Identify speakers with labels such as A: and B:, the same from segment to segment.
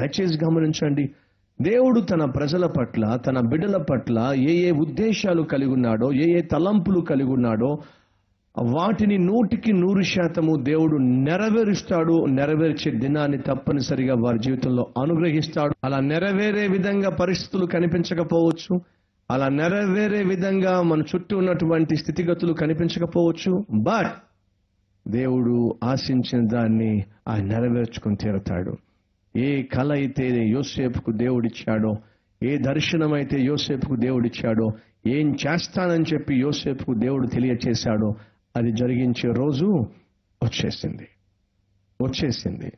A: దయచేసి గమనించండి. దేవుడు తన ప్రజల పట్ల తన బిడ్డల పట్ల ఏ ఏ ఉద్దేశాలు కలిగి ఉన్నాడో ఏ ఏ తలంపులు కలిగి ఉన్నాడో వాటిని నూటికి నూరు శాతము దేవుడు నెరవేరుస్తాడు నెరవేర్చే దినాన్ని తప్పనిసరిగా వారి జీవితంలో అనుగ్రహిస్తాడు. అలా నెరవేరే విధంగా పరిస్థితులు కనిపించకపోవచ్చు. అలా నెరవేరే విధంగా మన చుట్టూ ఉన్నటువంటి స్థితిగతులు కనిపించకపోవచ్చు. బట్ దేవుడు ఆశించిన దాన్ని ఆయన నెరవేర్చుకుని తీరుతాడు. ఏ కళ అయితే యోసేపుకు దేవుడిచ్చాడో ఏ దర్శనం అయితే యోసేపుకు దేవుడిచ్చాడో ఏం చేస్తానని చెప్పి యోసేపుకు దేవుడు తెలియచేశాడో అది జరిగించే రోజు వచ్చేసింది. వచ్చేసింది.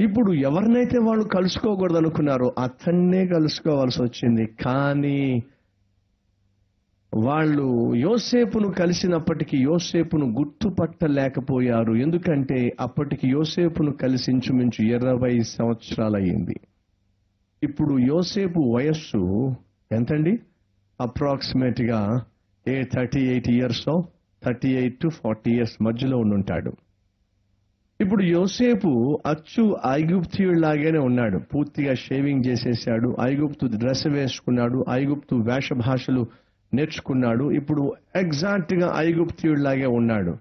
A: ఇప్పుడు ఎవరినైతే వాళ్ళు కలుసుకోకూడదు అనుకున్నారో అతన్నే కలుసుకోవాల్సి వచ్చింది. కానీ వాళ్ళు యోసేపును కలిసినప్పటికీ యోసేపును గుర్తుపట్టలేకపోయారు. ఎందుకంటే అప్పటికి యోసేపును కలిసించుమించు ఇరవై సంవత్సరాలయ్యింది. ఇప్పుడు యోసేపు వయస్సు ఎంతండి? అప్రాక్సిమేట్గా ఏ thirty eight years thirty eight to forty years మధ్యలో ఉండుంటాడు. ఇప్పుడు యోసేపు అచ్చు ఐగుప్తియుడిలాగానే ఉన్నాడు. పూర్తిగా షేవింగ్ చేసేసాడు ఐగుప్తు డ్రెస్ వేసుకున్నాడు ఐగుప్తు వేష భాషలు నేర్చుకున్నాడు. ఇప్పుడు ఎగ్జాక్ట్గా ఐగుప్తియుడిలాగే ఉన్నాడు.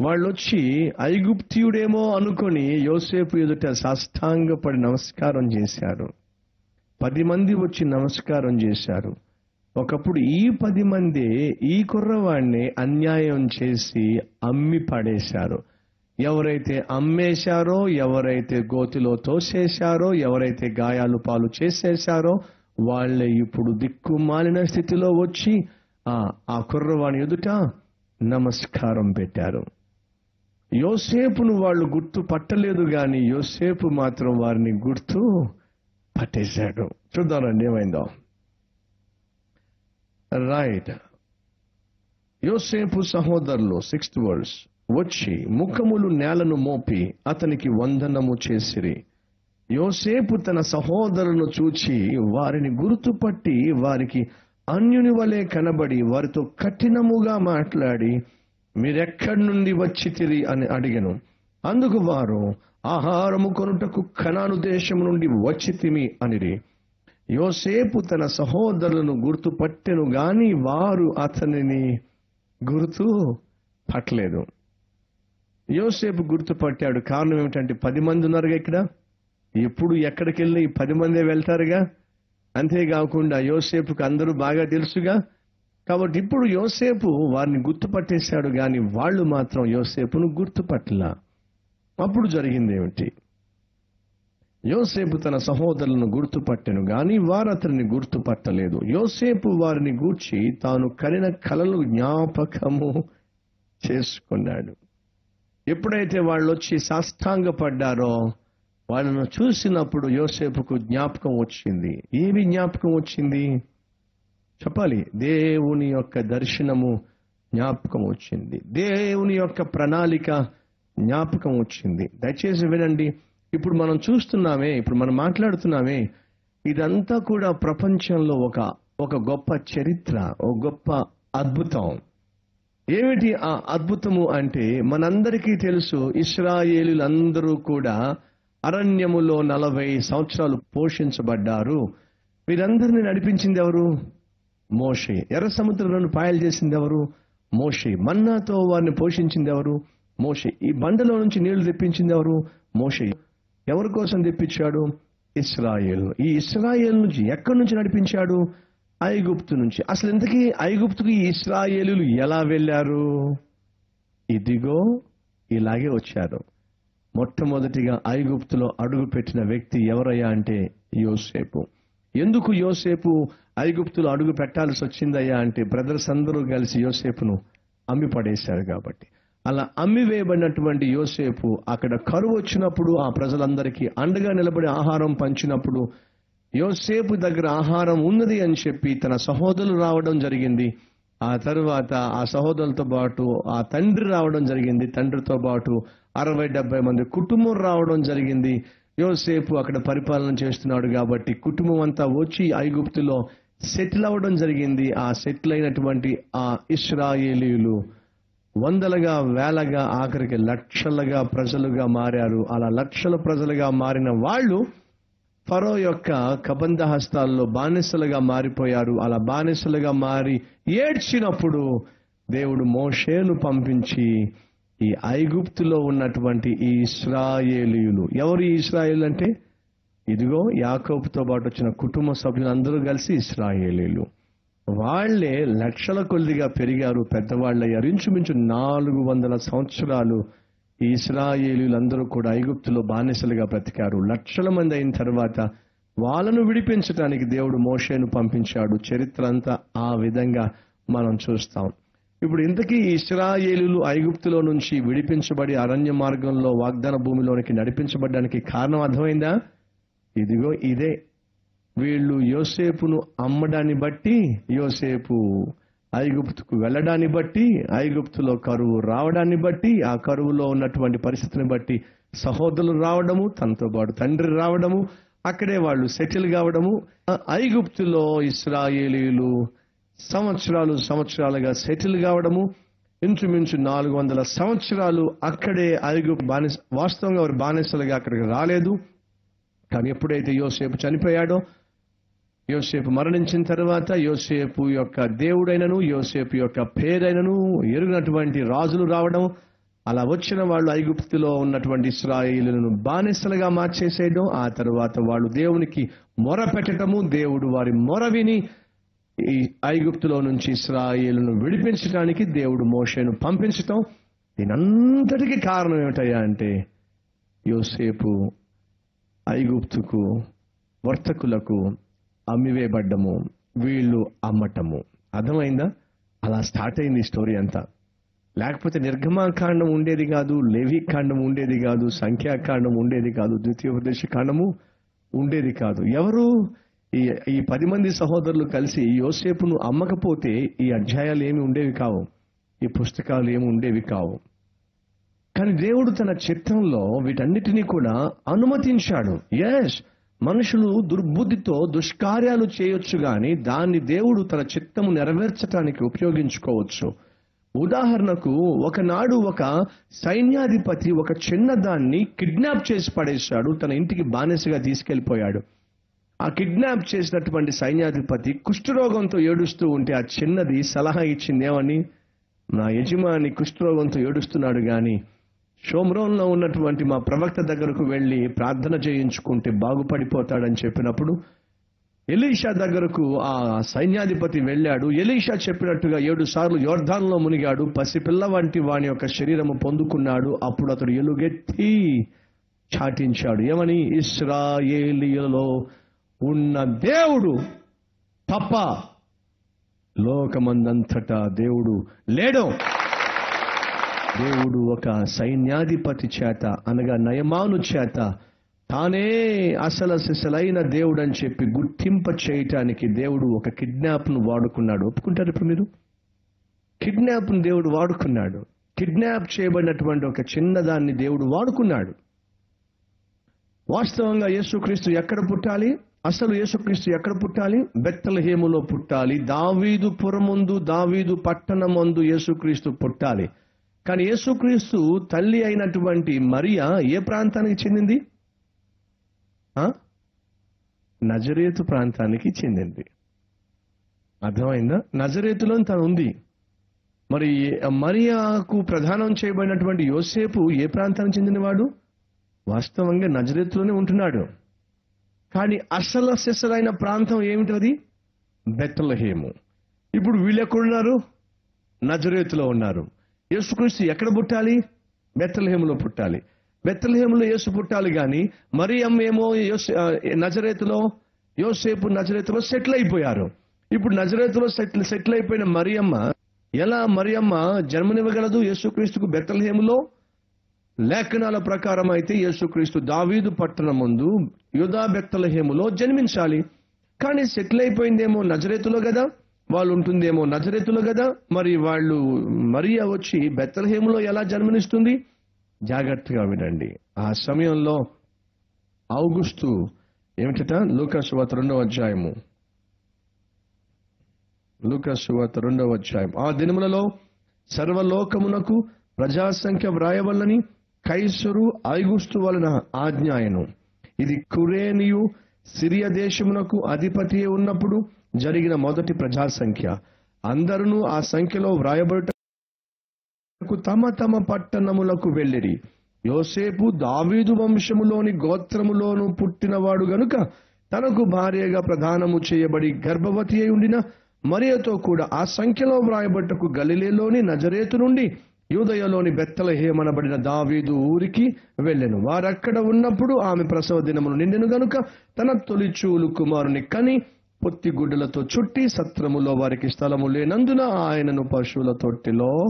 A: వాళ్ళు వచ్చి ఐగుప్తియుడేమో అనుకొని యోసేపు ఎదుట సాష్టాంగపడి నమస్కారం చేశారు. పది మంది వచ్చి నమస్కారం చేశారు. ఒకప్పుడు ఈ పది మంది ఈ కుర్రవాడిని అన్యాయం చేసి అమ్మి పడేశారు. ఎవరైతే అమ్మేశారో ఎవరైతే గోతిలో తోసేశారో ఎవరైతే గాయాలు పాలు చేసేశారో వాళ్ళే ఇప్పుడు దిక్కుమాలిన స్థితిలో వచ్చి ఆ ఆ కుర్రవాణి ఎదుట నమస్కారం పెట్టారు. యోసేపును వాళ్ళు గుర్తు పట్టలేదు కానీ యోసేపు మాత్రం వారిని గుర్తు పట్టేశాడు. చూద్దామండి ఏమైందో. రైట్. యోసేపు సహోదరులు సిక్స్త్ వర్డ్స్ వచ్చి ముఖములు నేలను మోపి అతనికి వందనము చేసిరి. యోసేపు తన సహోదరులను చూచి వారిని గుర్తుపట్టి వారికి అన్యుని వలె కనబడి వారితో కఠినముగా మాట్లాడి మీరెక్కడి నుండి వచ్చితిరి అని అడిగను. అందుకు వారు ఆహారము కొనుటకు కణాను దేశం నుండి వచ్చితిమి అనిరి. యోసేపు తన సహోదరులను గుర్తుపట్టెను గాని వారు అతనిని గుర్తు పట్టలేదు. యోసేపు గుర్తుపట్టాడు. కారణం ఏమిటంటే పది మంది ఉన్నారుగా ఇక్కడ? ఎప్పుడు ఎక్కడికి వెళ్ళి పది మందే వెళ్తారుగా? అంతేకాకుండా యోసేపుకి అందరూ బాగా తెలుసుగా? కాబట్టి ఇప్పుడు యోసేపు వారిని గుర్తుపట్టేశాడు కానీ వాళ్ళు మాత్రం యోసేపును గుర్తుపట్టలా. అప్పుడు జరిగింది ఏమిటి? యోసేపు తన సహోదరులను గుర్తుపట్టెను గాని వారు అతనిని గుర్తుపట్టలేదు. యోసేపు వారిని గూర్చి తాను కరిన కలలు జ్ఞాపకము చేసుకున్నాడు. ఎప్పుడైతే వాళ్ళు వచ్చి సాష్టాంగపడ్డారో వాళ్ళను చూసినప్పుడు యోసేపుకు జ్ఞాపకం వచ్చింది. ఏమి జ్ఞాపకం వచ్చింది? చెప్పాలి. దేవుని యొక్క దర్శనము జ్ఞాపకం వచ్చింది. దేవుని యొక్క ప్రణాళిక జ్ఞాపకం వచ్చింది. దయచేసి వినండి. ఇప్పుడు మనం చూస్తున్నామే ఇప్పుడు మనం మాట్లాడుతున్నామే ఇదంతా కూడా ప్రపంచంలో ఒక ఒక గొప్ప చరిత్ర ఒక గొప్ప అద్భుతం. ఏమిటి ఆ అద్భుతము అంటే మనందరికీ తెలుసు ఇస్రాయేలులందరూ కూడా అరణ్యములో నలభై సంవత్సరాలు పోషించబడ్డారు. వీరందరిని నడిపించింది ఎవరు? మోషే. ఎర్ర సముద్రంలో పాయలు చేసింది ఎవరు? మోషే. మన్నాతో వారిని పోషించింది ఎవరు? మోషే. ఈ బండలో నుంచి నీళ్ళు తెప్పించింది ఎవరు? మోషే. ఎవరి కోసం తెప్పించాడు? ఇస్రాయేల్. ఈ ఇస్రాయేల్ నుంచి ఎక్కడి నుంచి నడిపించాడు? ఐగుప్తు నుంచి. అసలు ఇంతకీ ఐగుప్తుకి ఈ ఎలా వెళ్ళారు? ఇదిగో ఇలాగే వచ్చారు. మొట్టమొదటిగా ఐగుప్తులో అడుగు పెట్టిన వ్యక్తి ఎవరయ్యా అంటే యోసేపు. ఎందుకు యోసేపు ఐగుప్తులో అడుగు పెట్టాల్సి వచ్చిందయ్యా అంటే బ్రదర్స్ అందరూ కలిసి యోసేపును అమ్మి పడేశారు కాబట్టి. అలా అమ్మి వేయబడినటువంటి యోసేపు అక్కడ కరువు వచ్చినప్పుడు ఆ ప్రజలందరికీ అండగా నిలబడి ఆహారం పంచినప్పుడు యోసేపు దగ్గర ఆహారం ఉన్నది అని చెప్పి తన సహోదరులు రావడం జరిగింది. ఆ తరువాత ఆ సహోదరులతో పాటు ఆ తండ్రి రావడం జరిగింది. తండ్రితో పాటు అరవై డెబ్బై మంది కుటుంబం రావడం జరిగింది. యోసేపు అక్కడ పరిపాలన చేస్తున్నాడు కాబట్టి కుటుంబం అంతా వచ్చి ఐగుప్తులో సెటిల్ అవ్వడం జరిగింది. ఆ సెటిల్ అయినటువంటి ఆ ఇస్రాయేలీలు వందలుగా వేలగా ఆఖరికి లక్షలుగా ప్రజలుగా మారారు. అలా లక్షల ప్రజలుగా మారిన వాళ్ళు ఫరో యొక్క కబంధ హస్తాల్లో బానిసలుగా మారిపోయారు. అలా బానిసలుగా మారి ఏడ్చినప్పుడు దేవుడు మోషేలు పంపించి ఈ ఐగుప్తులో ఉన్నటువంటి ఈ ఇస్రాయేలీయులు. ఎవరు ఈ ఇస్రాయేల్ అంటే? ఇదిగో యాకోబుతో పాటు వచ్చిన కుటుంబ సభ్యులు అందరూ కలిసి ఇస్రాయేలీలు. వాళ్ళే లక్షల కొద్దిగా పెరిగారు పెద్దవాళ్ళయ్యారు ఇంచుమించు నాలుగు వందల సంవత్సరాలు ఈ ఇస్రాయేలీలందరూ కూడా ఐగుప్తులో బానిసలుగా బ్రతికారు. లక్షల మంది అయిన తర్వాత వాళ్ళను విడిపించడానికి దేవుడు మోషేను పంపించాడు. చరిత్ర అంతా ఆ విధంగా మనం చూస్తాం. ఇప్పుడు ఇంతకీ ఇస్రాయేలులు ఐగుప్తులో నుంచి విడిపించబడి అరణ్య మార్గంలో వాగ్దాన భూమిలోనికి నడిపించబడడానికి కారణం అర్థమైందా? ఇదిగో ఇదే. వీళ్ళు యోసేపును అమ్మడాన్ని బట్టి యోసేపు ఐగుప్తుకు వెళ్ళడాన్ని బట్టి ఐగుప్తులో కరువు రావడాన్ని బట్టి ఆ కరువులో ఉన్నటువంటి పరిస్థితిని బట్టి సహోదరులు రావడము తనతో పాటు తండ్రి రావడము అక్కడే వాళ్ళు సెటిల్ కావడము. ఐగుప్తులో ఇస్రాయేలీలు సంవత్సరాలు సంవత్సరాలుగా సెటిల్ కావడము ఇంచుమించు నాలుగు వందల సంవత్సరాలు అక్కడే ఐగు బానిస వాస్తవంగా వారు బానిసలుగా అక్కడికి రాలేదు. కానీ ఎప్పుడైతే యోసేపు చనిపోయాడో యోసేపు మరణించిన తర్వాత యోసేపు యొక్క దేవుడైనను యోసేపు యొక్క పేరైనను ఎరుగినటువంటి రాజులు రావడం అలా వచ్చిన వాళ్ళు ఐగుప్తిలో ఉన్నటువంటి ఇస్రాయిలను బానిసలుగా మార్చేసేయడం ఆ తర్వాత వాళ్ళు దేవునికి మొర పెట్టడము దేవుడు వారి మొర విని ఈ ఐగుప్తులో నుంచి ఇస్రాయిలను విడిపించడానికి దేవుడు మోషేను పంపించటం దీనంతటికీ కారణం ఏమిటయ్యా అంటే యోసేపు ఐగుప్తుకు వర్తకులకు అమ్మివేయబడ్డము వీళ్ళు అమ్మటము. అర్థమైందా? అలా స్టార్ట్ అయింది ఈ స్టోరీ అంతా. లేకపోతే నిర్గమాకాండం ఉండేది కాదు లేవి కాండం ఉండేది కాదు సంఖ్యాకాండం ఉండేది కాదు ద్వితీయోపదేశ కాండము ఉండేది కాదు. ఎవరు? ఈ ఈ పది మంది సహోదరులు కలిసి యోసేపును అమ్మకపోతే ఈ అధ్యాయాలు ఏమి ఉండేవి కావు. ఈ పుస్తకాలు ఏమి ఉండేవి కావు. కానీ దేవుడు తన చిత్రంలో వీటన్నిటినీ కూడా అనుమతించాడు. ఎస్ మనుషులు దుర్బుద్ధితో దుష్కార్యాలు చేయొచ్చు గాని దాన్ని దేవుడు తన చిత్తము నెరవేర్చడానికి ఉపయోగించుకోవచ్చు. ఉదాహరణకు ఒకనాడు ఒక సైన్యాధిపతి ఒక చిన్నదాన్ని కిడ్నాప్ చేసి పడేశాడు. తన ఇంటికి బానిసగా తీసుకెళ్ళిపోయాడు ఆ కిడ్నాప్ చేసినటువంటి సైన్యాధిపతి కుష్ఠరోగంతో ఏడుస్తూ ఉంటే ఆ చిన్నది సలహా ఇచ్చింది ఏమని నా యజమాని కుష్ఠరోగంతో ఏడుస్తున్నాడు గాని షోమ్రోన్లో ఉన్నటువంటి మా ప్రవక్త దగ్గరకు వెళ్ళి ప్రార్థన చేయించుకుంటే బాగుపడిపోతాడని చెప్పినప్పుడు ఎలీషా దగ్గరకు ఆ సైన్యాధిపతి వెళ్ళాడు. ఎలీషా చెప్పినట్టుగా ఏడు సార్లు యోర్ధాన్లో మునిగాడు. పసిపిల్ల వంటి వాని యొక్క శరీరము పొందుకున్నాడు. అప్పుడు అతడు ఎలుగెత్తి చాటించాడు. ఏమని? ఇస్రాయేలియలో ఉన్న దేవుడు తప్ప లోకమందంతటా దేవుడు లేడు. దేవుడు ఒక సైన్యాధిపతి చేత అనగా నయమాను చేత తానే అసలు సిసలైన దేవుడు అని చెప్పి గుర్తింప చేయటానికి దేవుడు ఒక కిడ్నాప్ను వాడుకున్నాడు. ఒప్పుకుంటారు ఇప్పుడు మీరు? కిడ్నాప్ను దేవుడు వాడుకున్నాడు. కిడ్నాప్ చేయబడినటువంటి ఒక చిన్నదాన్ని దేవుడు వాడుకున్నాడు. వాస్తవంగా యేసుక్రీస్తు ఎక్కడ పుట్టాలి? అసలు యేసుక్రీస్తు ఎక్కడ పుట్టాలి? బెత్తలహేములో పుట్టాలి. దావీదు పురముందు దావీదు పట్టణమందు యేసుక్రీస్తు పుట్టాలి. కానీ యేసుక్రీస్తు తల్లి అయినటువంటి మరియా ఏ ప్రాంతానికి చెందింది? ఆ? నజరేతు ప్రాంతానికి చెందింది. అర్థమైందా? నజరేతులో తను ఉంది. మరి మరియాకు ప్రధానం చేయబడినటువంటి యోసేపు ఏ ప్రాంతానికి చెందినవాడు? వాస్తవంగా నజరేతులోనే ఉంటున్నాడు. కానీ అసలు సెసరైన ప్రాంతం ఏమిటది? బెత్తలహేము ఇప్పుడు వీళ్ళు ఎక్కడున్నారు? నజరేతులో ఉన్నారు. యేసుక్రీస్తు ఎక్కడ పుట్టాలి? బెత్తలహేములో పుట్టాలి. బెత్తలహేములో యేసు పుట్టాలి కానీ మరి అమ్మేమో యోసే నజరేతులో యోసేపు నజరేతులో సెటిల్ అయిపోయారు. ఇప్పుడు నజరేతులో సెటిల్ సెటిల్ అయిపోయిన మరియమ్మ ఎలా మరియమ్మ జన్మనివ్వగలదు యేసుక్రీస్తుకు బెత్తలహేములో లేఖనాల ప్రకారం అయితే యేసుక్రీస్తు దావీదు పట్టణం ముందు యుధా బెత్తలహేములో జన్మించాలి. కానీ సెటిల్ అయిపోయిందేమో నజరేతులో కదా వాళ్ళు ఉంటుందేమో నజరేతులో కదా మరి వాళ్ళు మరియా వచ్చి బెత్తలహేములో ఎలా జన్మనిస్తుంది? జాగ్రత్తగా వినండి. ఆ సమయంలో ఔగుస్తు ఏమిటట? లూకాసు వార్త రెండవ అధ్యాయము. లూకాసు వార్త రెండవ అధ్యాయం ఆ దినములలో సర్వలోకమునకు ప్రజాసంఖ్య వ్రాయవల్లని కైసరు ఐగుస్తు వలన ఆజ్ఞాయను. ఇది కురేనియు సిరియా దేశమునకు అధిపతి ఉన్నప్పుడు జరిగిన మొదటి ప్రజా సంఖ్య అందరూ ఆ సంఖ్యలో వ్రాయబడటకు తమ తమ పట్టణములకు వెళ్ళిరి. యోసేపు దావీదు వంశములోని గోత్రములోను పుట్టినవాడు గనుక తనకు భార్యగా ప్రదానము చేయబడి గర్భవతి అయి ఉండిన మరియతో కూడా ఆ సంఖ్యలో వ్రాయబట్టకు గలిలేలోని నజరేతు నుండి యూదయలోని బెత్తలహేమనబడిన దావీదు ఊరికి వెళ్ళెను. వారక్కడ ఉన్నప్పుడు ఆమె ప్రసవ దినమును నిండెను గనుక తన తొలిచూలు కుమారుని కని పొత్తి గుడ్డలతో చుట్టి సత్రములో వారికి స్థలము లేనందున ఆయనను పశువుల తొట్టిలో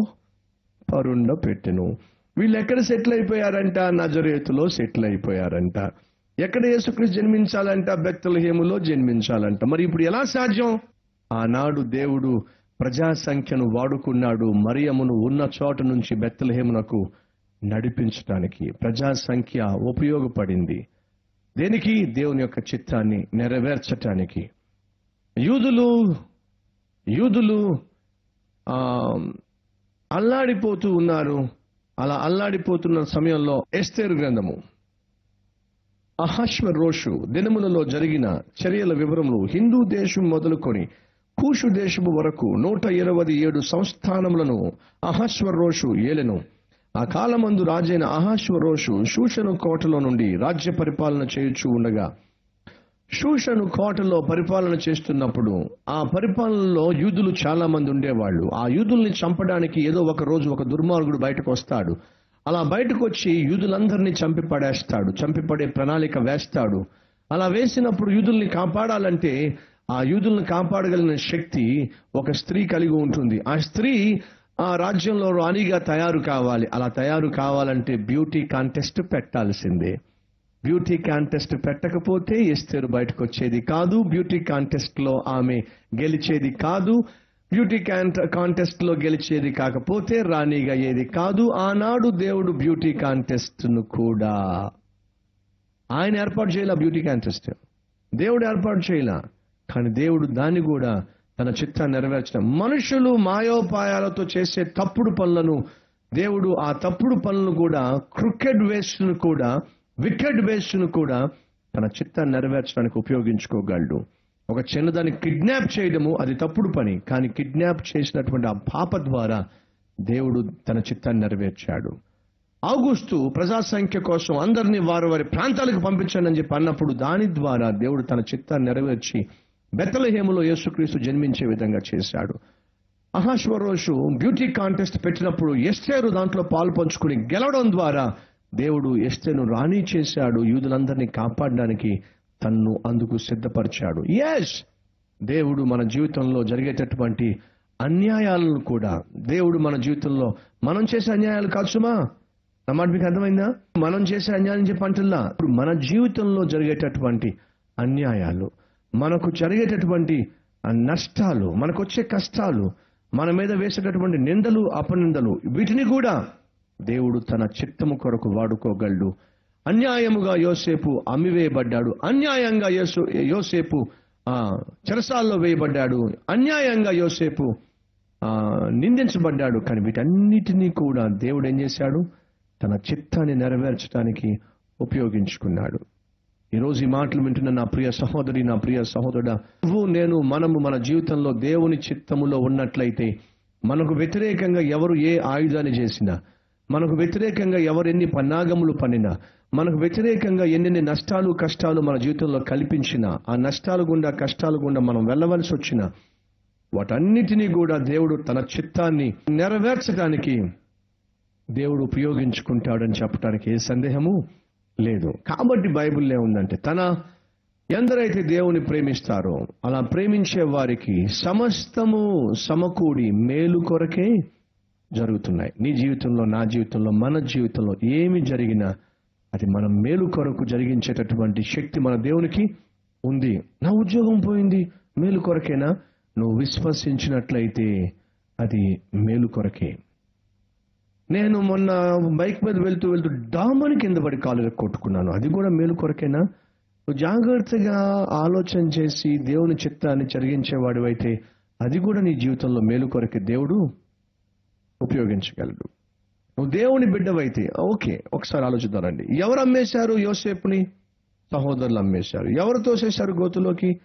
A: పరుండ పెట్టెను. వీళ్ళు ఎక్కడ సెటిల్ అయిపోయారంట నజరేతులో సెటిల్ అయిపోయారంట ఎక్కడ యేసుక్రీస్తు జన్మించాలంట? బెత్తలహేములో జన్మించాలంట. మరి ఇప్పుడు ఎలా సాధ్యం? ఆనాడు దేవుడు ప్రజా సంఖ్యను వాడుకున్నాడు మరియమును ఉన్న చోట నుంచి బెత్తలహేమునకు నడిపించడానికి ప్రజా సంఖ్య ఉపయోగపడింది. దేనికి? దేవుని యొక్క చిత్తాన్ని నెరవేర్చటానికి. యూదులు యూదులు ఆ అల్లాడిపోతూ ఉన్నారు. అలా అల్లాడిపోతున్న సమయంలో ఎస్తేరు గ్రంథము అహశ్వ రోషు దినములలో జరిగిన చర్యల వివరములు హిందూ దేశం మొదలుకొని కూషు దేశము వరకు నూట ఇరవై ఏడు సంస్థానములను అహస్వరోషు ఏలెను. ఆ కాలమందు రాజైన అహాశ్వరోషు శూషను కోటలో నుండి రాజ్య పరిపాలన చేయుచూ ఉండగా శూషను కోటలో పరిపాలన చేస్తున్నప్పుడు ఆ పరిపాలనలో యూదులు చాలా మంది ఉండేవాళ్ళు. ఆ యూదుల్ని చంపడానికి ఏదో ఒక రోజు ఒక దుర్మార్గుడు బయటకు వస్తాడు. అలా బయటకు వచ్చి యూదులందరినీ చంపి పడేస్తాడు చంపి పడే ప్రణాళిక వేస్తాడు. అలా వేసినప్పుడు యూదుల్ని కాపాడాలంటే ఆ యూదులను కాపాడగలిగిన శక్తి ఒక స్త్రీ కలిగి ఉంటుంది. ఆ స్త్రీ ఆ రాజ్యంలో రాణిగా తయారు కావాలి. అలా తయారు కావాలంటే బ్యూటీ కాంటెస్ట్ పెట్టాల్సిందే. బ్యూటీ కాంటెస్ట్ పెట్టకపోతే ఎస్తేరు బయటకు వచ్చేది కాదు. బ్యూటీ కాంటెస్ట్లో ఆమె గెలిచేది కాదు. బ్యూటీ కాంటెస్ట్లో గెలిచేది కాకపోతే రాణిగా అయ్యేది కాదు. ఆనాడు దేవుడు బ్యూటీ కాంటెస్ట్ను కూడా. ఆయన ఏర్పాటు చేయాల బ్యూటీ కాంటెస్ట్. దేవుడు ఏర్పాటు చేయాల. కానీ దేవుడు దాన్ని కూడా తన చిత్తాన్ని నెరవేర్చడం మనుషులు మాయోపాయాలతో చేసే తప్పుడు పనులను దేవుడు ఆ తప్పుడు పనులను కూడా క్రికెట్ వేస్ట్ను కూడా వికెట్ వేస్ట్ను కూడా తన చిత్తాన్ని నెరవేర్చడానికి ఉపయోగించుకోగలడు. ఒక చిన్నదాన్ని కిడ్నాప్ చేయడము అది తప్పుడు పని కానీ కిడ్నాప్ చేసినటువంటి ఆ పాప ద్వారా దేవుడు తన చిత్తాన్ని నెరవేర్చాడు. ఆగుస్తు ప్రజా సంఖ్య కోసం అందరినీ వారు వారి ప్రాంతాలకు పంపించండి అని చెప్పి అన్నప్పుడు దాని ద్వారా దేవుడు తన చిత్తాన్ని నెరవేర్చి బెత్తలహేములో యేసుక్రీస్తు జన్మించే విధంగా చేశాడు. అహాశ్వరోషు బ్యూటీ కాంటెస్ట్ పెట్టినప్పుడు ఎస్టేరు దాంట్లో పాలు పంచుకుని గెలవడం ద్వారా దేవుడు ఎస్టేను రాణి చేశాడు. యూదులందరినీ కాపాడడానికి తన్ను అందుకు సిద్ధపరిచాడు. ఎస్ దేవుడు మన జీవితంలో జరిగేటటువంటి అన్యాయాలను కూడా దేవుడు మన జీవితంలో మనం చేసే అన్యాయాలు కాదు సుమా. నా మాట మీకు అర్థమైందా? మనం చేసే అన్యాయం చెప్పంటున్నా ఇప్పుడు మన జీవితంలో జరిగేటటువంటి అన్యాయాలు మనకు జరిగేటటువంటి నష్టాలు మనకు వచ్చే కష్టాలు మన మీద వేసేటటువంటి నిందలు అపనిందలు వీటిని కూడా దేవుడు తన చిత్తము కొరకు వాడుకోగలడు. అన్యాయముగా యోసేపు అమ్మివేయబడ్డాడు. అన్యాయంగా యోసు యోసేపు చెరసాల్లో వేయబడ్డాడు. అన్యాయంగా యోసేపు నిందించబడ్డాడు. కానీ వీటన్నిటినీ కూడా దేవుడు ఏం చేశాడు? తన చిత్తాన్ని నెరవేర్చడానికి ఉపయోగించుకున్నాడు. ఈరోజు ఈ మాటలు వింటున్న నా ప్రియ సహోదరి నా ప్రియ సహోదరుడ నువ్వు నేను మనము మన జీవితంలో దేవుని చిత్తములో ఉన్నట్లయితే మనకు వ్యతిరేకంగా ఎవరు ఏ ఆయుధాన్ని చేసినా మనకు వ్యతిరేకంగా ఎవరు ఎన్ని పన్నాగములు పన్నినా మనకు వ్యతిరేకంగా ఎన్నెన్ని నష్టాలు కష్టాలు మన జీవితంలో కల్పించినా ఆ నష్టాలు గుండా కష్టాలు గుండా మనం వెళ్ళవలసి వచ్చినా వాటన్నిటినీ కూడా దేవుడు తన చిత్తాన్ని నెరవేర్చడానికి దేవుడు ఉపయోగించుకుంటాడని చెప్పడానికి ఏ సందేహము? లేదు. కాబట్టి బైబిల్లో ఉందంటే తన ఎందరైతే దేవుని ప్రేమిస్తారో అలా ప్రేమించే వారికి సమస్తము సమకూడి మేలు కొరకే జరుగుతున్నాయి. నీ జీవితంలో నా జీవితంలో మన జీవితంలో ఏమి జరిగినా అది మన మేలు కొరకు జరిగించేటటువంటి శక్తి మన దేవునికి ఉంది. నా ఉద్యోగం పోయింది మేలు కొరకేనా? నువ్వు విశ్వసించినట్లయితే అది మేలు కొరకే. నేను మొన్న బైక్ మీద వెళ్తూ వెళ్తూ డామని కింద పడి కాలు కొట్టుకున్నాను అది కూడా మేలు కొరకేనా? జాగ్రత్తగా ఆలోచన చేసి దేవుని చిత్తాన్ని జరిగించేవాడు అయితే అది కూడా నీ జీవితంలో మేలు కొరకే దేవుడు ఉపయోగించగలడు. నువ్వు దేవుని బిడ్డవైతే ఓకే ఒకసారి ఆలోచిద్దానండి ఎవరు అమ్మేశారు యోసేపుని? సహోదరులు అమ్మేశారు. ఎవరు తోసేశారు గోతులోకి?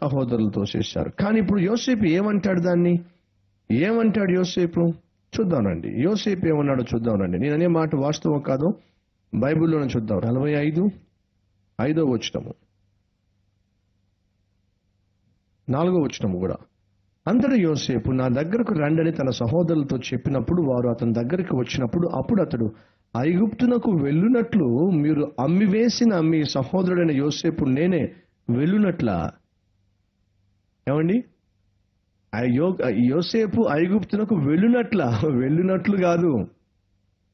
A: సహోదరులు తోసేశారు. కానీ ఇప్పుడు యోసేపు ఏమంటాడు దాన్ని? ఏమంటాడు యోసేపు? చూద్దామండి యోసేపు ఏమన్నాడో చూద్దామండి నేను అనే మాట వాస్తవం కాదు? బైబిల్లోనే చూద్దాం. నలభై ఐదు ఐదో వచ్చినము నాలుగో వచ్చినము కూడా. అంతటి యోసేపు నా దగ్గరకు రండని తన సహోదరులతో చెప్పినప్పుడు వారు అతని దగ్గరికి వచ్చినప్పుడు అప్పుడు అతడు ఐగుప్తునకు వెళ్ళునట్లు మీరు అమ్మివేసిన మీ సహోదరుడైన యోసేపు నేనే వెళ్ళునట్లా? ఏమండి? యోసేపు ఐగుప్తునకు వెళ్ళునట్లా వెళ్ళునట్లు కాదు.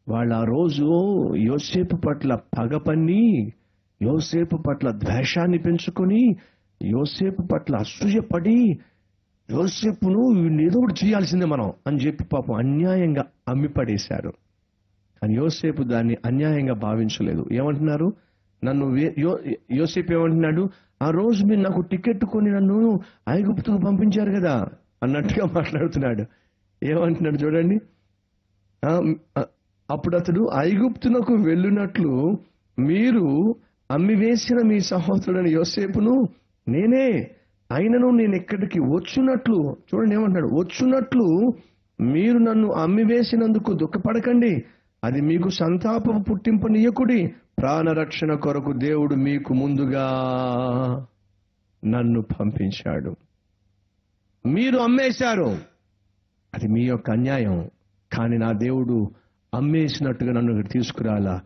A: వాళ్ళు ఆ రోజు యోసేపు పట్ల పగపన్ని యోసేపు పట్ల ద్వేషాన్ని పెంచుకొని యోసేపు పట్ల అసూయపడి యోసేపును ఏదో ఒకటి చేయాల్సిందే మనం అని చెప్పి పాపం అన్యాయంగా అమ్మిపడేశారు. కానీ యోసేపు దాన్ని అన్యాయంగా భావించలేదు. ఏమంటున్నారు? నన్ను యో- యోసేపు ఏమంటున్నాడు? ఆ రోజు మీరు నాకు టికెట్ కొని నన్ను ఐగుప్తుకు పంపించారు కదా. అన్నట్టుగా మాట్లాడుతున్నాడు. ఏమంటున్నాడు చూడండి. అప్పుడు అతడు ఐగుప్తునకు వెళ్ళునట్లు మీరు అమ్మివేసిన మీ సహోదరుడైన యోసేపును నేనే అయినను నేను ఇక్కడికి వచ్చున్నట్లు చూడండి ఏమంటున్నాడు వచ్చున్నట్లు మీరు నన్ను అమ్మివేసినందుకు దుఃఖపడకండి. అది మీకు సంతాపం పుట్టింపనీయకుడి ప్రాణరక్షణ కొరకు దేవుడు మీకు ముందుగా నన్ను పంపించాడు. మీరు అమ్మేశారు. అది మీ యొక్క అన్యాయం. కానీ నా దేవుడు అమ్మేసినట్టుగా నన్ను ఇక్కడ తీసుకురాలా.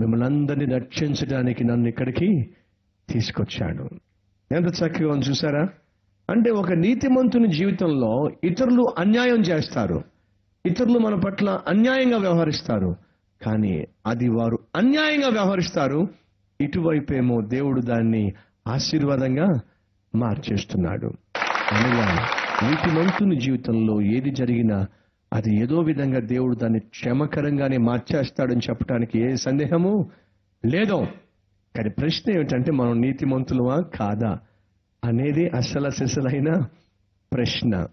A: మిమ్మల్ని అందరినీ రక్షించడానికి నన్ను ఇక్కడికి తీసుకొచ్చాడు. ఎంత చక్కగా ఉంది చూసారా? అంటే ఒక నీతిమంతుని జీవితంలో ఇతరులు అన్యాయం చేస్తారు. ఇతరులు మన పట్ల అన్యాయంగా వ్యవహరిస్తారు. కానీ అది వారు అన్యాయంగా వ్యవహరిస్తారు. ఇటువైపేమో దేవుడు దాన్ని ఆశీర్వాదంగా మార్చేస్తున్నాడు. అనగా నీతిమంతుని జీవితంలో ఏది జరిగినా అది ఏదో విధంగా దేవుడు దాన్ని క్షమకరంగానే మార్చేస్తాడని చెప్పడానికి ఏ సందేహము లేదో. కానీ ప్రశ్న ఏమిటంటే మనం నీతిమంతులమా? కాదా? అనేది అసలు సిసలైన ప్రశ్న.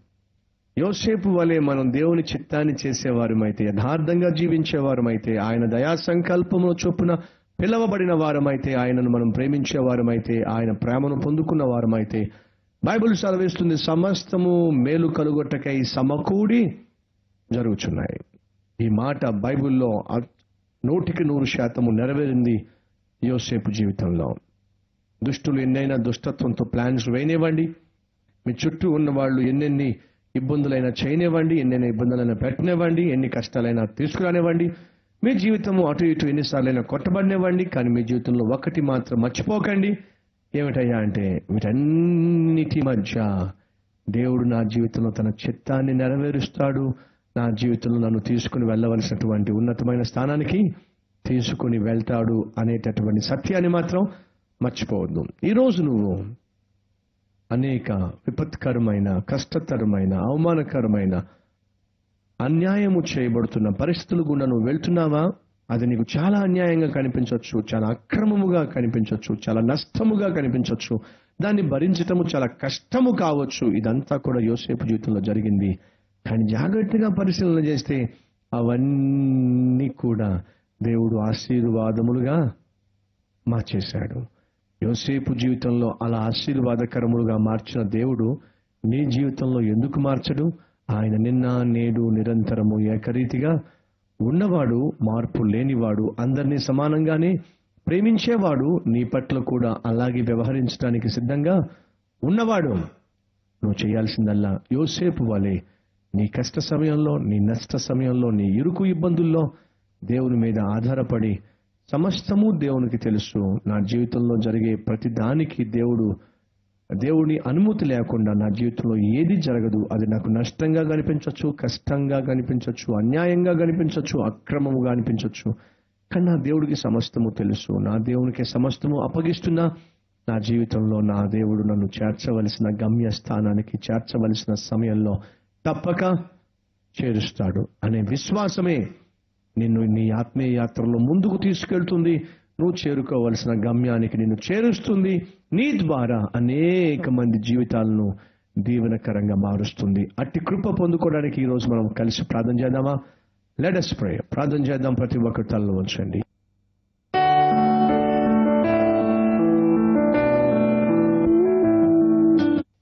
A: యోసేపు వలె మనం దేవుని చిత్తాన్ని చేసేవారమైతే యథార్థంగా జీవించేవారమైతే ఆయన దయా సంకల్పంలో చొప్పున పిలవబడిన వారమైతే ఆయనను మనం ప్రేమించేవారమైతే ఆయన ప్రేమను పొందుకున్న వారమైతే బైబిల్ సెలవిస్తుంది సమస్తము మేలు కలుగొట్టకై సమకూడి జరుగుచున్నాయి. ఈ మాట బైబిల్లో నూటికి నూరు శాతము నెరవేరింది యోసేపు జీవితంలో. దుష్టులు ఎన్నైనా దుష్టత్వంతో ప్లాన్స్ వేయనివ్వండి. మీ చుట్టూ ఉన్న వాళ్ళు ఎన్నెన్ని ఇబ్బందులైనా చేయనివ్వండి ఎన్నెన్ని ఇబ్బందులైనా పెట్టనివ్వండి ఎన్ని కష్టాలైనా తీసుకురానివ్వండి. మీ జీవితము అటు ఇటు ఎన్నిసార్లైనా కొట్టబడినివ్వండి కానీ మీ జీవితంలో ఒకటి మాత్రం మర్చిపోకండి. ఏమిటయ్యా అంటే వీటన్నిటి మధ్య దేవుడు నా జీవితంలో తన చిత్తాన్ని నెరవేరుస్తాడు. నా జీవితంలో నన్ను తీసుకుని వెళ్ళవలసినటువంటి ఉన్నతమైన స్థానానికి తీసుకుని వెళ్తాడు అనేటటువంటి సత్యాన్ని మాత్రం మర్చిపోవద్దు. ఈరోజు నువ్వు అనేక విపత్కరమైన కష్టతరమైన అవమానకరమైన అన్యాయము చేయబడుతున్న పరిస్థితులు గుండా నువ్వు వెళ్తున్నావా? అది నీకు చాలా అన్యాయంగా కనిపించవచ్చు చాలా అక్రమముగా కనిపించవచ్చు చాలా నష్టముగా కనిపించవచ్చు దాన్ని భరించటము చాలా కష్టము కావచ్చు. ఇదంతా కూడా యోసేపు జీవితంలో జరిగింది. కానీ జాగ్రత్తగా పరిశీలన చేస్తే అవన్నీ కూడా దేవుడు ఆశీర్వాదములుగా మార్చేశాడు. యోసేపు జీవితంలో అలా ఆశీర్వాదకరములుగా మార్చిన దేవుడు నీ జీవితంలో ఎందుకు మార్చడు? ఆయన నిన్న నేడు నిరంతరము ఏకరీతిగా ఉన్నవాడు మార్పు లేనివాడు అందరినీ సమానంగానే ప్రేమించేవాడు నీ పట్ల కూడా అలాగే వ్యవహరించడానికి సిద్ధంగా ఉన్నవాడు. నువ్వు చేయాల్సిందల్లా యోసేపు వలె. నీ కష్ట సమయంలో నీ నష్ట సమయంలో నీ ఇరుకు ఇబ్బందుల్లో దేవుని మీద ఆధారపడి సమస్తము దేవునికి తెలుసు. నా జీవితంలో జరిగే ప్రతి దానికి దేవుడు దేవుని అనుమతి లేకుండా నా జీవితంలో ఏది జరగదు అది నాకు నష్టంగా కనిపించవచ్చు కష్టంగా కనిపించవచ్చు అన్యాయంగా కనిపించవచ్చు అక్రమముగా అనిపించవచ్చు కానీ నా దేవుడికి సమస్తము తెలుసు. నా దేవునికి సమస్తము అప్పగిస్తున్నా నా జీవితంలో నా దేవుడు నన్ను చేర్చవలసిన గమ్య స్థానానికి చేర్చవలసిన సమయంలో తప్పక చేరుస్తాడు అనే విశ్వాసమే నిన్ను నీ ఆత్మీయ యాత్రలో ముందుకు తీసుకెళ్తుంది. నువ్వు చేరుకోవలసిన గమ్యానికి నిన్ను చేరుస్తుంది. నీ ద్వారా అనేక మంది జీవితాలను దీవనకరంగా మారుస్తుంది. అట్టి కృప పొందుకోవడానికి ఈరోజు మనం కలిసి ప్రార్థన చేద్దామా? లెడస్ ప్రే ప్రార్థన చేద్దాం ప్రతి ఒక్కరు తలలో ఉంచండి.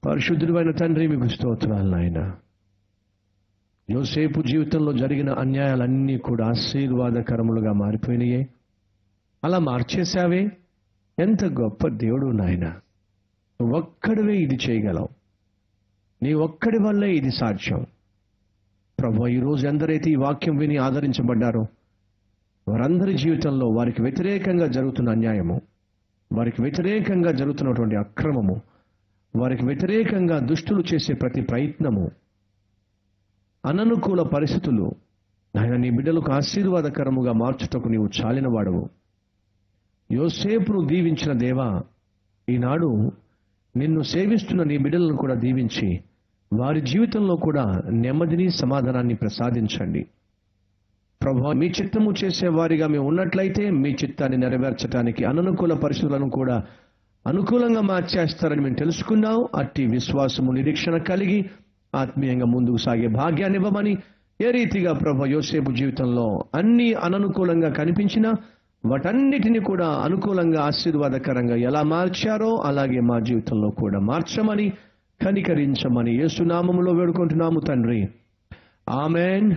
A: పరిశుద్ధుడైన తండ్రి మీకు స్తోత్రాలు నాయన. యోసేపు జీవితంలో జరిగిన అన్యాయాలన్నీ కూడా ఆశీర్వాదకరములుగా మారిపోయినాయి. అలా మార్చేశావే? ఎంత గొప్ప దేవుడు నాయన. ఒక్కడివే ఇది చేయగలవు. నీ ఒక్కడి వల్లే ఇది సాధ్యం. ప్రభు ఈరోజు ఎందరైతే ఈ వాక్యం విని ఆదరించబడ్డారో వారందరి జీవితంలో వారికి వ్యతిరేకంగా జరుగుతున్న అన్యాయము వారికి వ్యతిరేకంగా జరుగుతున్నటువంటి అక్రమము వారికి వ్యతిరేకంగా దుష్టులు చేసే ప్రతి ప్రయత్నము అననుకూల పరిస్థితులు ఆయన నీ బిడ్డలకు ఆశీర్వాదకరముగా మార్చుటకు నీవు చాలిన వాడవు యోసేపును దీవించిన దేవా ఈనాడు నిన్ను సేవిస్తున్న నీ బిడ్డలను కూడా దీవించి వారి జీవితంలో కూడా నెమ్మదిని సమాధానాన్ని ప్రసాదించండి. ప్రభు మీ చిత్తము చేసే వారిగా మేము ఉన్నట్లయితే మీ చిత్తాన్ని నెరవేర్చడానికి అననుకూల పరిస్థితులను కూడా అనుకూలంగా మార్చేస్తారని మేము తెలుసుకున్నాం. అట్టి విశ్వాసము నిరీక్షణ కలిగి ఆత్మీయంగా ముందుకు సాగే భాగ్యాన్ని ఇవ్వమని ఏ రీతిగా ప్రభు యోసేపు జీవితంలో అన్ని అననుకూలంగా కనిపించినా వాటన్నిటిని కూడా అనుకూలంగా ఆశీర్వాదకరంగా ఎలా మార్చారో అలాగే మా జీవితంలో కూడా మార్చమని కనికరించమని యేసునామములో వేడుకుంటున్నాము తండ్రి. ఆమెన్.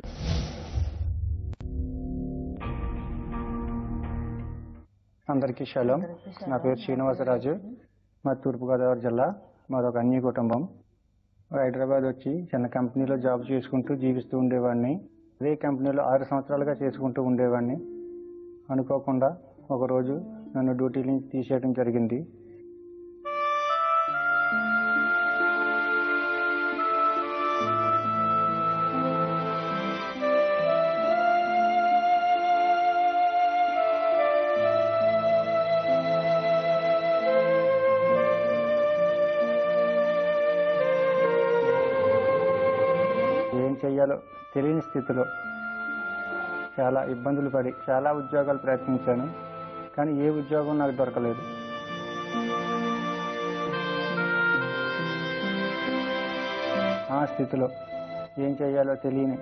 B: అందరికీ శలం నా పేరు శ్రీనివాసరాజు. మా తూర్పుగోదావరి జిల్లా. మాదొక అన్య కుటుంబం. హైదరాబాద్ వచ్చి చిన్న కంపెనీలో జాబ్ చేసుకుంటూ జీవిస్తూ ఉండేవాడిని. అదే కంపెనీలో ఆరు సంవత్సరాలుగా చేసుకుంటూ ఉండేవాడిని. అనుకోకుండా ఒకరోజు నన్ను డ్యూటీ నుంచి తీసేయడం జరిగింది. ఏం చెయ్యాలో తెలియని స్థితిలో చాలా ఇబ్బందులు పడి చాలా ఉద్యోగాలు ప్రయత్నించాను కానీ ఏ ఉద్యోగం నాకు దొరకలేదు. ఆ స్థితిలో ఏం చేయాలో తెలియని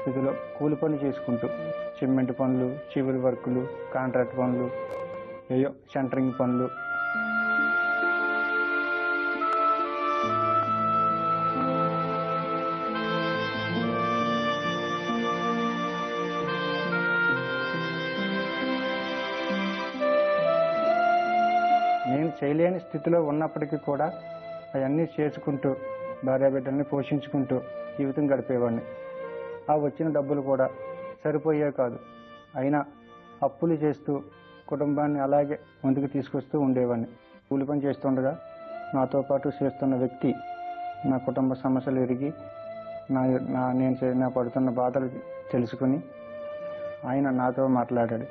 B: స్థితిలో కూలి పనులు చేసుకుంటూ సిమెంట్ పనులు చివరి వర్కులు కాంట్రాక్ట్ పనులు ఏయో సెంటరింగ్ పనులు స్థితిలో ఉన్నప్పటికీ కూడా అవన్నీ చేసుకుంటూ భార్యాబిడ్డల్ని పోషించుకుంటూ జీవితం గడిపేవాడిని. ఆ వచ్చిన డబ్బులు కూడా సరిపోయే కాదు. అయినా అప్పులు చేస్తూ కుటుంబాన్ని అలాగే ముందుకు తీసుకొస్తూ ఉండేవాడిని. కూలి పని చేస్తుండగా నాతో పాటు చేస్తున్న వ్యక్తి నా కుటుంబ సమస్యలు ఎరిగి నా నా నేను చే- నా పడుతున్న బాధలు తెలుసుకుని ఆయన నాతో మాట్లాడాడు.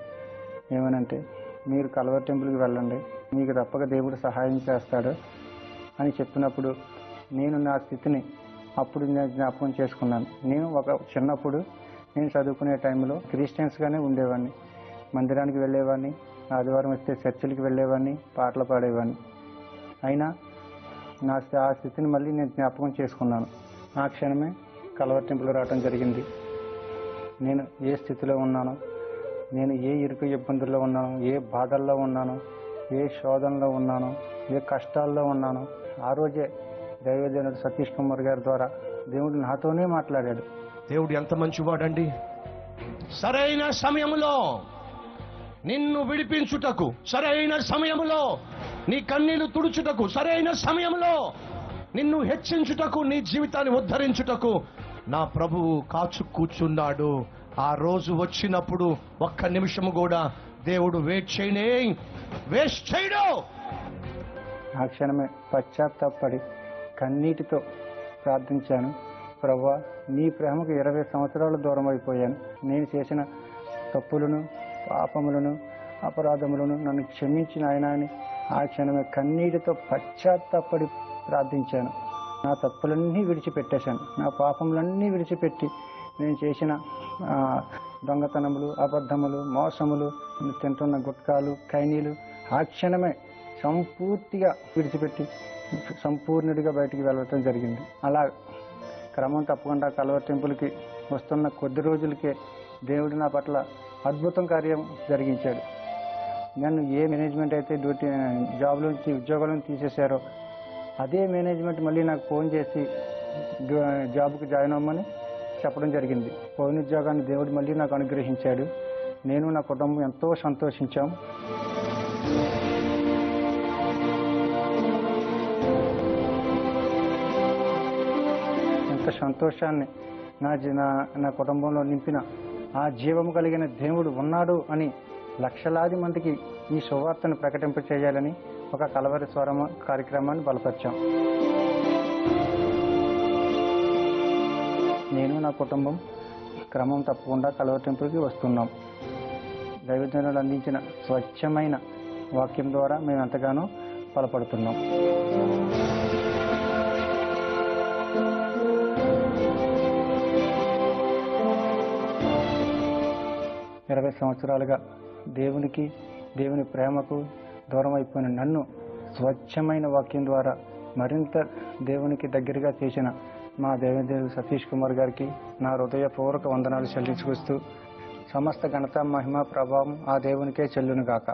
B: ఏమనంటే మీరు కలవర్ టెంపుల్కి వెళ్ళండి. మీకు తప్పక దేవుడు సహాయం చేస్తాడు అని చెప్పినప్పుడు నేను నా స్థితిని అప్పుడు నేను జ్ఞాపకం చేసుకున్నాను. నేను ఒక చిన్నప్పుడు నేను చదువుకునే టైంలో క్రిస్టియన్స్గానే ఉండేవాడిని. మందిరానికి వెళ్ళేవాడిని ఆదివారం వస్తే చర్చిలకి వెళ్ళేవాడిని పాటలు పాడేవాడిని. అయినా నా ఆ స్థితిని మళ్ళీ నేను జ్ఞాపకం చేసుకున్నాను. ఆ క్షణమే కలవర్ టెంపుల్ రావడం జరిగింది. నేను ఏ స్థితిలో ఉన్నానో నేను ఏ ఇరుకు ఇబ్బందుల్లో ఉన్నాను ఏ బాధల్లో ఉన్నాను ఏ శోధనలో ఉన్నాను ఏ కష్టాల్లో ఉన్నాను ఆ రోజే దైవజనుడు సతీష్ కుమార్ గారి ద్వారా దేవుడు నాతోనే మాట్లాడాడు.
A: దేవుడు ఎంత మంచివాడండి? సరైన సమయంలో నిన్ను విడిపించుటకు సరైన సమయంలో నీ కన్నీళ్ళు తుడుచుటకు సరైన సమయంలో నిన్ను హెచ్చించుటకు నీ జీవితాన్ని ఉద్ధరించుటకు నా ప్రభువు కాచు కూర్చున్నాడు ఆ రోజు వచ్చినప్పుడు ఒక్క నిమిషము కూడా దేవుడు వెయిట్ చేయనే వేస్ట్ చేయడు.
B: ఆ క్షణమే పశ్చాత్తాపడి కన్నీటితో ప్రార్థించాను. ప్రభా నీ ప్రేమకు ఇరవై సంవత్సరాలు దూరం అయిపోయాను. నేను చేసిన తప్పులను పాపములను అపరాధములను నన్ను క్షమించిన ఆయన అని ఆ క్షణమే కన్నీటితో పశ్చాత్తాపడి ప్రార్థించాను. నా తప్పులన్నీ విడిచిపెట్టేశాను. నా పాపములన్నీ విడిచిపెట్టి నేను చేసిన దొంగతనములు అబద్ధములు మోసములు తింటున్న గుట్కాలు కైనీలు ఆ క్షణమే సంపూర్తిగా విడిచిపెట్టి సంపూర్ణుడిగా బయటికి వెళ్ళటం జరిగింది. అలా క్రమం తప్పకుండా కలవ టెంపుల్కి వస్తున్న కొద్ది రోజులకే దేవుడు నా పట్ల అద్భుతం కార్యం జరిగించాడు. నన్ను ఏ మేనేజ్మెంట్ అయితే డ్యూటీ జాబ్లో నుంచి ఉద్యోగాలను తీసేశారో అదే మేనేజ్మెంట్ మళ్ళీ నాకు ఫోన్ చేసి జాబ్కి జాయిన్ అవ్వమని చెప్పడం జరిగింది. పోయిన ఉద్యోగాన్ని దేవుడు మళ్ళీ నాకు అనుగ్రహించాడు. నేను నా కుటుంబం ఎంతో సంతోషించాం. ఎంత సంతోషాన్ని నా నా నా కుటుంబంలో నింపిన ఆ జీవము కలిగిన దేవుడు ఉన్నాడు అని లక్షలాది మందికి ఈ సువార్తను ప్రకటింప చేయాలని ఒక కలవరి స్వరమ కార్యక్రమాన్ని బలపరిచాం. నేను నా కుటుంబం క్రమం తప్పకుండా కలవరి టెంపుల్కి వస్తున్నాం. దైవజనులు అందించిన స్వచ్ఛమైన వాక్యం ద్వారా మేము ఎంతగానో బలపడుతున్నాం. ఇరవై సంవత్సరాలుగా దేవునికి దేవుని ప్రేమకు దూరం అయిపోయిన నన్ను స్వచ్ఛమైన వాక్యం ద్వారా మరింత దేవునికి దగ్గరగా చేసిన మా దేవేంద్రుడు సతీష్ కుమార్ గారికి నా హృదయపూర్వక వందనాలు చెల్లించుకొస్తూ సమస్త ఘనత మహిమ ప్రభావం ఆ దేవునికే చెల్లును గాక